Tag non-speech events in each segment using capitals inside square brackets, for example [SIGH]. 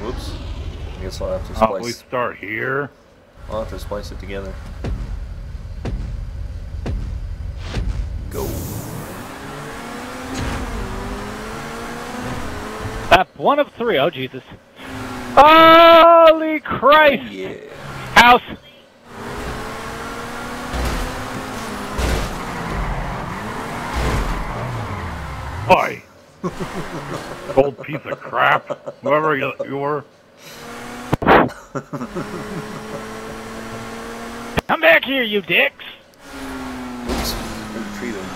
Whoops. I guess I'll have to Oh, we start here. I'll have to splice it together. Go. Lap one of three. Oh, Jesus. Holy Christ! Oh, yeah. House! Boy. Old piece of crap. Whoever you, you were. Come back here, you dicks! Treat him.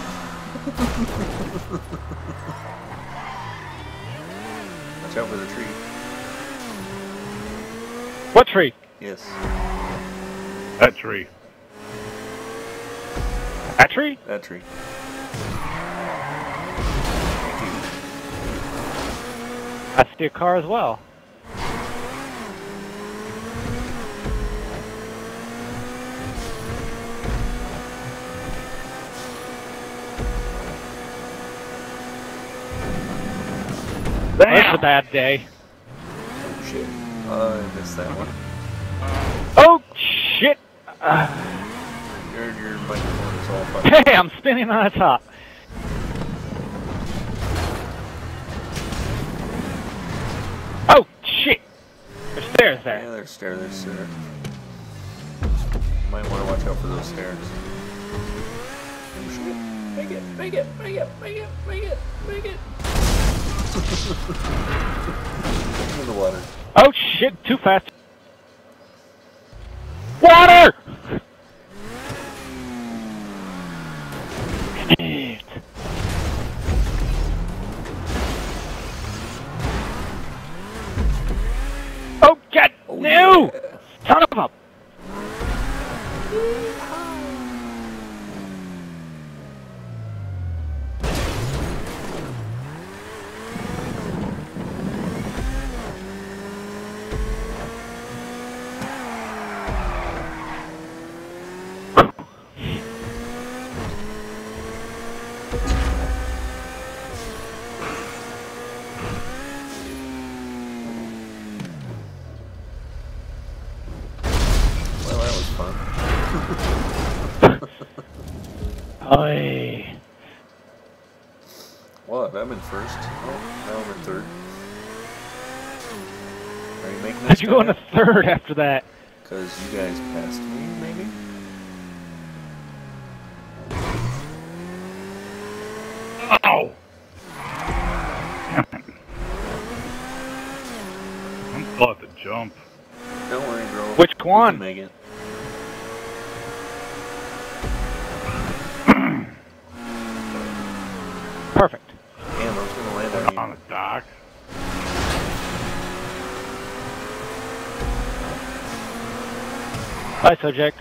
Watch out for the tree. What tree? Yes. That tree. That tree? That tree. See a car as well. That's a bad day. Oh shit. I missed that one. Oh, shit! Uh, Your, your microphone is all fucked. hey, I'm spinning on the top. Oh, shit! There's stairs there. Yeah, there's stairs, there's stairs. Might want to watch out for those stairs. Make it, make it, make it, make it, make it, make it. [LAUGHS] In the water. Oh, shit, too fast. Oh. Son of a... go into third after that? Because you guys passed me, maybe? Ow! Damn it. I'm still at the jump. Don't worry, bro. Which one? make Bye, subject.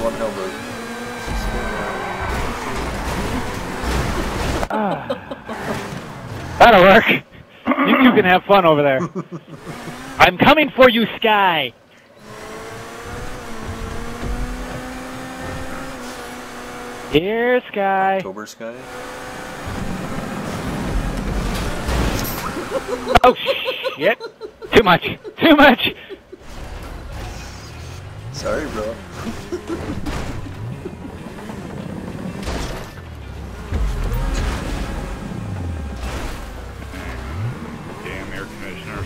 One elbow. That'll work. You two can have fun over there. [LAUGHS] I'm coming for you, Sky. Here, Sky. October sky. Oh, shit. Too much. Too much. Sorry, bro. Damn air conditioner.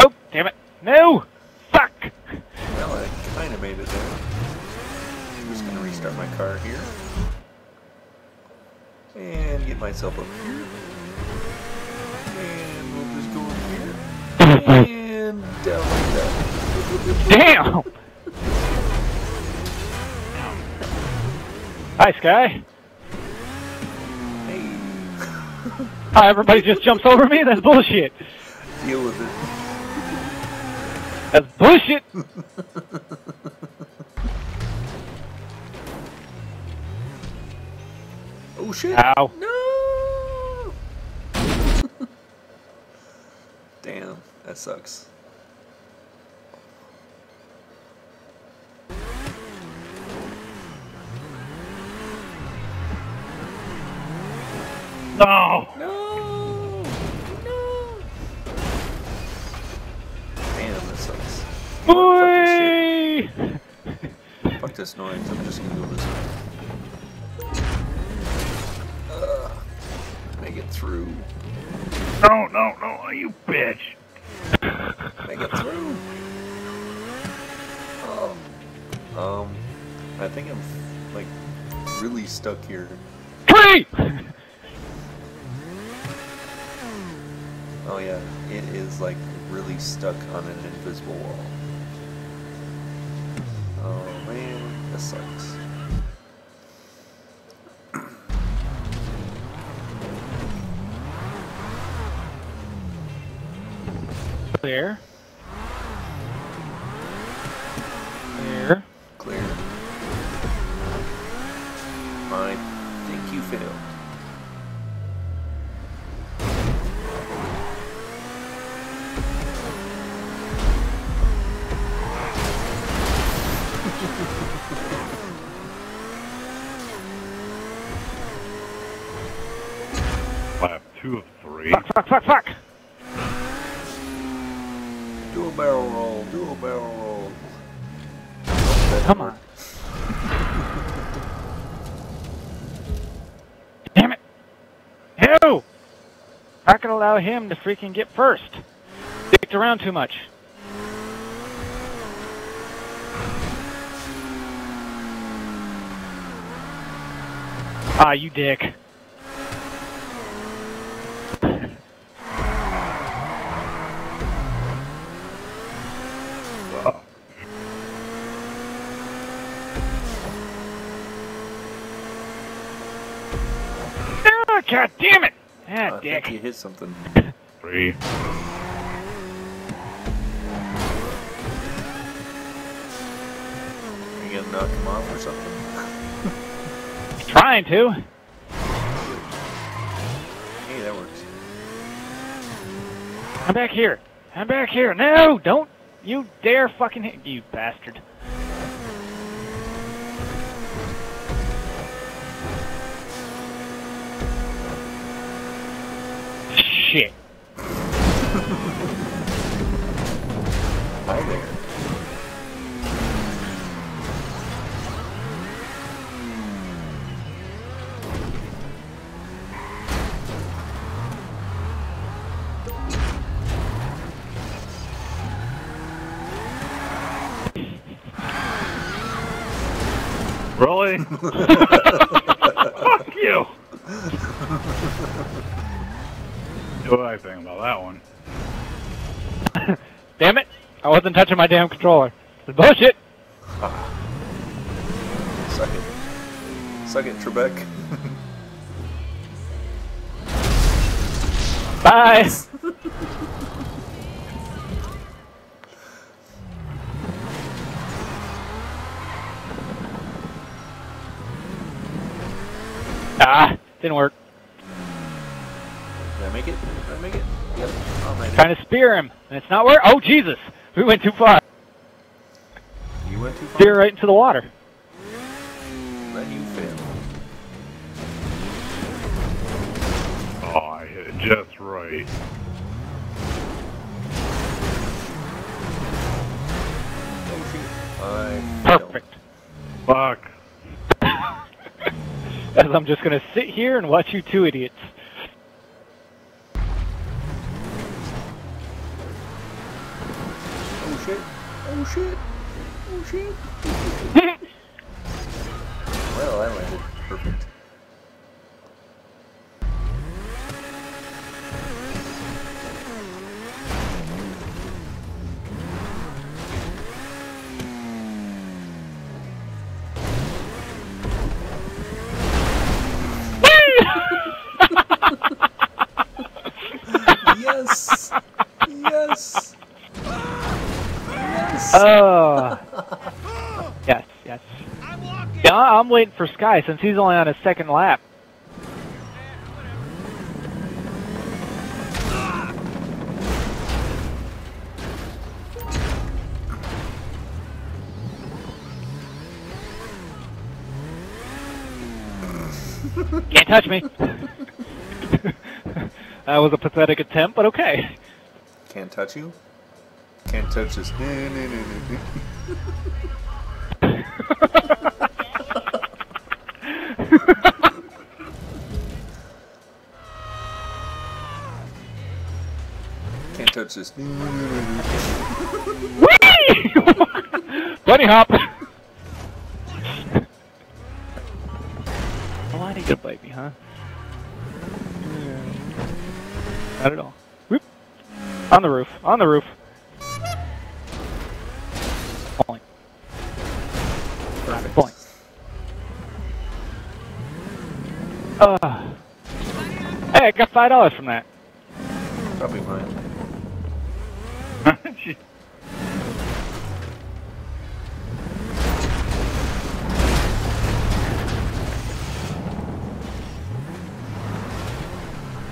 Oh, damn it. No. Fuck. Well, I kind of made it there. I'm just gonna restart my car here. And get myself up here. And we'll just go in here. Mm-hmm. And down like that. Damn. Hi, Sky. Hey, [LAUGHS] Oh, everybody just jumps over me? That's bullshit. deal with it. That's bullshit. [LAUGHS] Oh shit! Ow. No! Damn, that sucks. No! No! No! Damn, this sucks. Fuck this Fuck this noise. I'm just gonna go this way. Make it through. No, no, no, you bitch! Make it through. Oh. Um, I think I'm like really stuck here. Tree! Oh yeah, it is like really stuck on an invisible wall. Oh man, that sucks. Clear. Two of three. Fuck, fuck, fuck, fuck! Do a barrel roll. Do a barrel roll. Come worked. Damn it! No! Not gonna allow him to freaking get first. Dicked around too much. Ah, you dick. Oh, Ah, God damn it! Ah, I dick. think you hit something. [LAUGHS] three. Are you gonna knock him off or something? Trying to. Hey, that works. I'm back here. I'm back here. No, don't you dare fucking hit you bastard. Shit. Hi there. Really? Wasn't touching my damn controller. It's bullshit. Suck it. Suck it, Trebek. [LAUGHS] Bye. [LAUGHS] ah, didn't work. Did I make it? Did I make it? Yep. Oh, man. Trying to spear him, and it's not work. Oh Jesus, we went too far. You went too far. Steer right into the water. Then you failed. Oh, I hit it just right. Shoot. I failed. Perfect. Fuck. [LAUGHS] As I'm just gonna sit here and watch you two idiots. Shit. Oh, shit. Oh, shit. [LAUGHS] Well, I landed perfect. Oh. yes, yes. Yeah, I'm waiting for Sky since he's only on his second lap. Can't touch me. [LAUGHS] that was a pathetic attempt, but okay. Can't touch you. Can't touch this. Can't touch this. Whee! [LAUGHS] Bunny hop. Oh, I need to bite me, huh? Not at all. Whoop. On the roof. On the roof. Perfect. Point. Uh, hey, I got five dollars from that. Probably mine. She-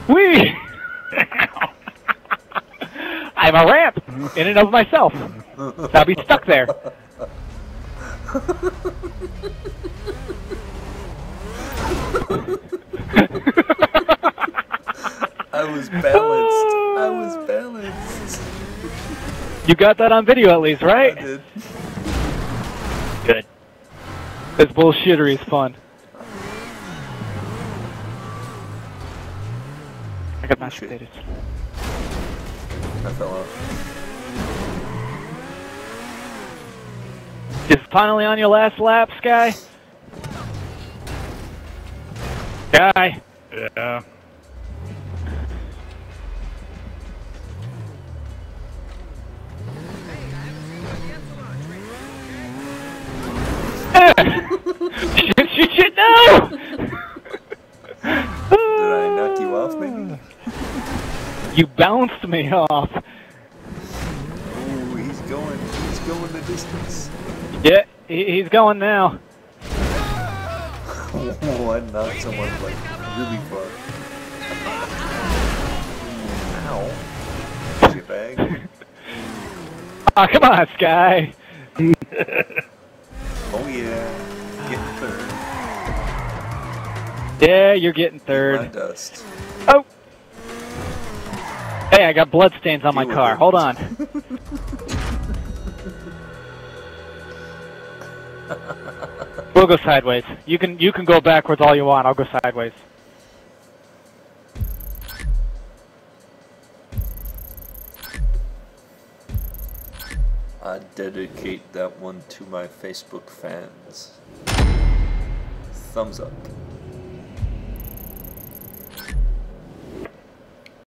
Whee! I have a ramp in and of myself. I'll be stuck there. [LAUGHS] I was balanced. I was balanced. You got that on video at least, I right? did. Good. This bullshittery is fun. I got mashed potatoes. I fell out. Just finally on your last lap, Sky? Sky? yeah. shit, shit, shit, no! Did I knock you off, maybe? [LAUGHS] You bounced me off. Ooh, he's going. He's going the distance. Yeah, he, he's going now. Oh, I knocked someone like really far. Ow. Shit bag. Ah, come on, Sky. [LAUGHS] Oh yeah. Getting third. Yeah, you're getting My third. dust. Oh! Hey, I got bloodstains on my car. Hold on. [LAUGHS] [LAUGHS] we'll go sideways. You can you can go backwards all you want. I'll go sideways. I dedicate that one to my Facebook fans. Thumbs up.